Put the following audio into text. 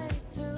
light to